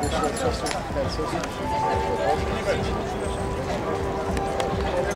Gracias.